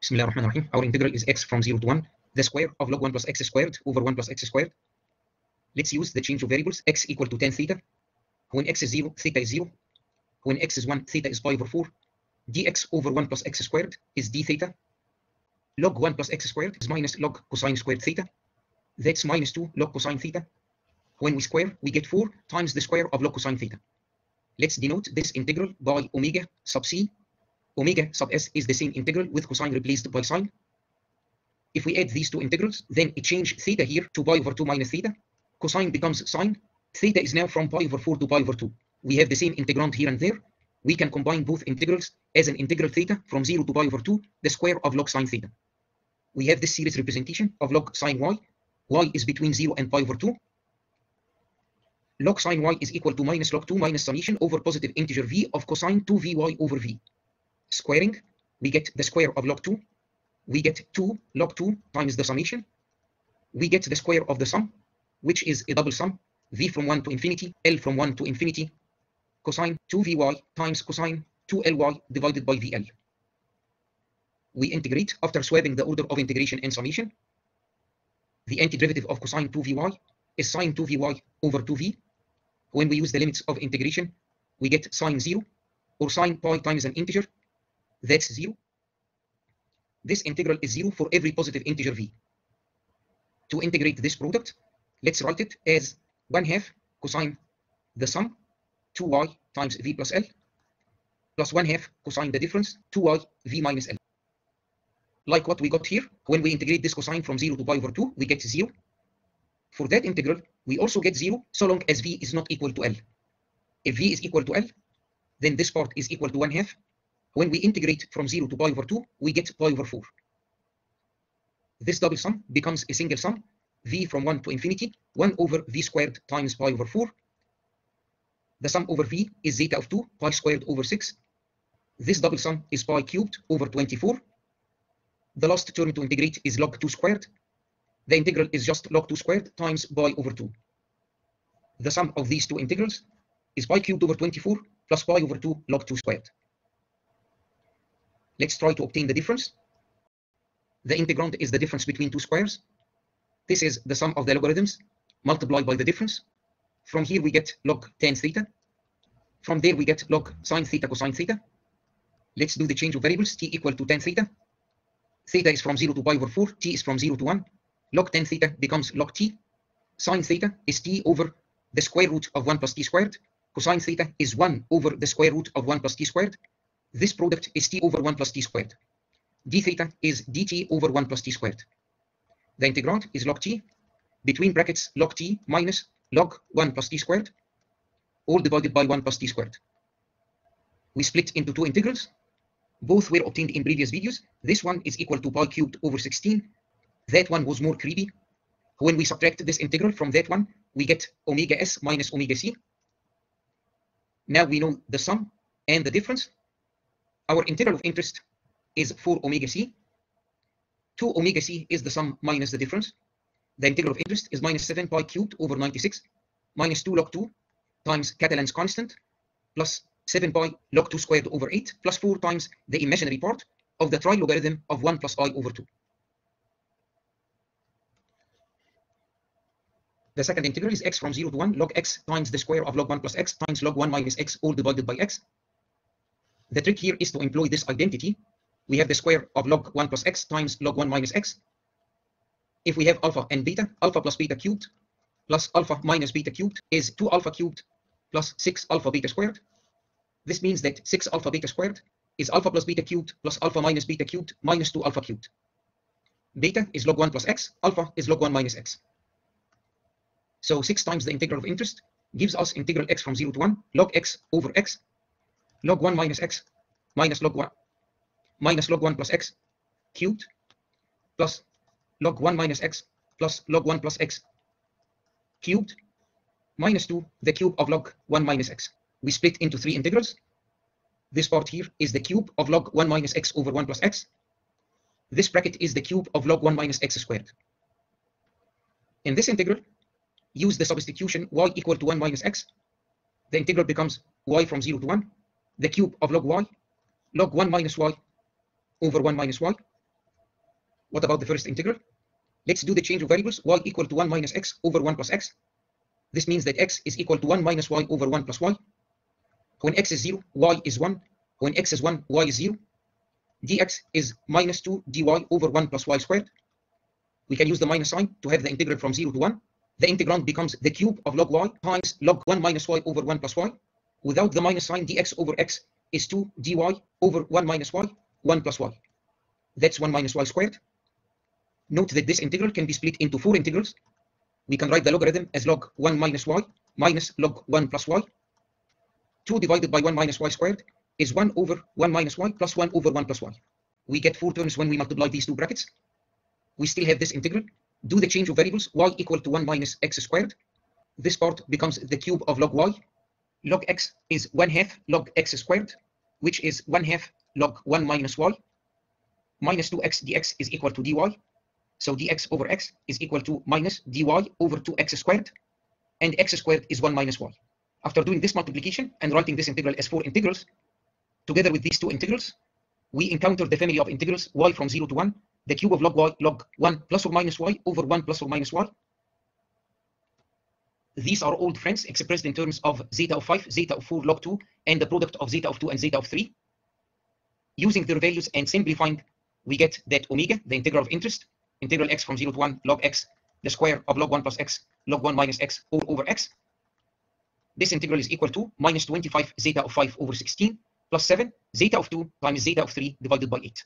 Bismillah. Our integral is x from 0 to 1, the square of log 1 plus x squared over 1 plus x squared. Let's use the change of variables, x equal to tan theta. When x is 0, theta is 0. When x is 1, theta is pi over 4. dx over 1 plus x squared is d theta. Log 1 plus x squared is minus log cosine squared theta. That's minus 2 log cosine theta. When we square, we get 4 times the square of log cosine theta. Let's denote this integral by omega sub c. Omega sub s is the same integral with cosine replaced by sine. If we add these two integrals, then it change theta here to pi over 2 minus theta. Cosine becomes sine. Theta is now from pi over 4 to pi over 2. We have the same integrand here and there. We can combine both integrals as an integral theta from 0 to pi over 2, the square of log sine theta. We have this series representation of log sine y. y is between 0 and pi over 2. Log sine y is equal to minus log 2 minus summation over positive integer v of cosine 2vy over v. Squaring, we get the square of log 2. We get 2 log 2 times the summation. We get the square of the sum, which is a double sum, v from 1 to infinity, l from 1 to infinity, cosine 2vy times cosine 2ly divided by vl. We integrate after swapping the order of integration and summation. The antiderivative of cosine 2vy is sine 2vy over 2v. When we use the limits of integration, we get sine 0 or sine pi times an integer. That's 0. This integral is 0 for every positive integer v. To integrate this product, let's write it as 1 half cosine the sum 2y times v plus l plus 1 half cosine the difference 2y v minus l. Like what we got here, when we integrate this cosine from 0 to pi over 2, we get 0. For that integral, we also get 0 so long as v is not equal to l. If v is equal to l, then this part is equal to 1 half. When we integrate from 0 to pi over 2, we get pi over 4. This double sum becomes a single sum, v from 1 to infinity, 1 over v squared times pi over 4. The sum over v is zeta of 2, pi squared over 6. This double sum is pi cubed over 24. The last term to integrate is log 2 squared. The integral is just log 2 squared times pi over 2. The sum of these two integrals is pi cubed over 24 plus pi over 2 log 2 squared. Let's try to obtain the difference. The integrand is the difference between two squares. This is the sum of the logarithms multiplied by the difference. From here we get log tan theta. From there we get log sine theta cosine theta. Let's do the change of variables. t equal to tan theta. Theta is from 0 to pi over 4. t is from 0 to 1. Log tan theta becomes log t. Sine theta is t over the square root of 1 plus t squared. Cosine theta is 1 over the square root of 1 plus t squared. This product is t over 1 plus t squared. d theta is dt over 1 plus t squared. The integrand is log t, between brackets log t minus log 1 plus t squared, all divided by 1 plus t squared. We split into two integrals. Both were obtained in previous videos. This one is equal to pi cubed over 16. That one was more creepy. When we subtract this integral from that one, we get omega s minus omega c. Now we know the sum and the difference. Our integral of interest is 4 omega c. 2 omega c is the sum minus the difference. The integral of interest is minus 7 pi cubed over 96 minus 2 log 2 times Catalan's constant plus 7 pi log 2 squared over 8 plus 4 times the imaginary part of the trilogarithm of 1 plus i over 2. The second integral is x from 0 to 1 log x times the square of log 1 plus x times log 1 minus x all divided by x. The trick here is to employ this identity. We have the square of log 1 plus x times log 1 minus x. If we have alpha and beta, alpha plus beta cubed plus alpha minus beta cubed is 2 alpha cubed plus 6 alpha beta squared. This means that 6 alpha beta squared is alpha plus beta cubed plus alpha minus beta cubed minus 2 alpha cubed. Beta is log 1 plus x, alpha is log 1 minus x. So 6 times the integral of interest gives us integral x from 0 to 1 log x over x log 1 minus x minus log 1 minus log 1 plus x cubed plus log 1 minus x plus log 1 plus x cubed minus 2 the cube of log 1 minus x. We split into three integrals. This part here is the cube of log 1 minus x over 1 plus x. This bracket is the cube of log 1 minus x squared. In this integral, use the substitution y equal to 1 minus x. The integral becomes y from 0 to 1, the cube of log y, log 1 minus y over 1 minus y, What about the first integral? Let's do the change of variables y equal to 1 minus x over 1 plus x. This means that x is equal to 1 minus y over 1 plus y. When x is 0, y is 1. When x is 1, y is 0. dx is minus 2 dy over 1 plus y squared. We can use the minus sign to have the integral from 0 to 1. The integrand becomes the cube of log y times log 1 minus y over 1 plus y. Without the minus sign, dx over x is 2 dy over 1 minus y, 1 plus y. That's 1 minus y squared. Note that this integral can be split into four integrals. We can write the logarithm as log 1 minus y minus log 1 plus y. 2 divided by 1 minus y squared is 1 over 1 minus y plus 1 over 1 plus y. We get four terms when we multiply these two brackets. We still have this integral. Do the change of variables y equal to 1 minus x squared. This part becomes the cube of log y. Log x is 1 half log x squared, which is 1 half log 1 minus y. Minus 2x dx is equal to dy. So dx over x is equal to minus dy over 2x squared. And x squared is 1 minus y. After doing this multiplication and writing this integral as four integrals, together with these two integrals, we encounter the family of integrals y from 0 to 1, the cube of log y log 1 plus or minus y over 1 plus or minus y. These are old friends expressed in terms of zeta of 5, zeta of 4 log 2, and the product of zeta of 2 and zeta of 3. Using their values and simplifying, we get that omega, the integral of interest, integral x from 0 to 1 log x, the square of log 1 plus x, log 1 minus x, all over x. This integral is equal to minus 25 zeta of 5 over 16 plus 7 zeta of 2 times zeta of 3 divided by 8.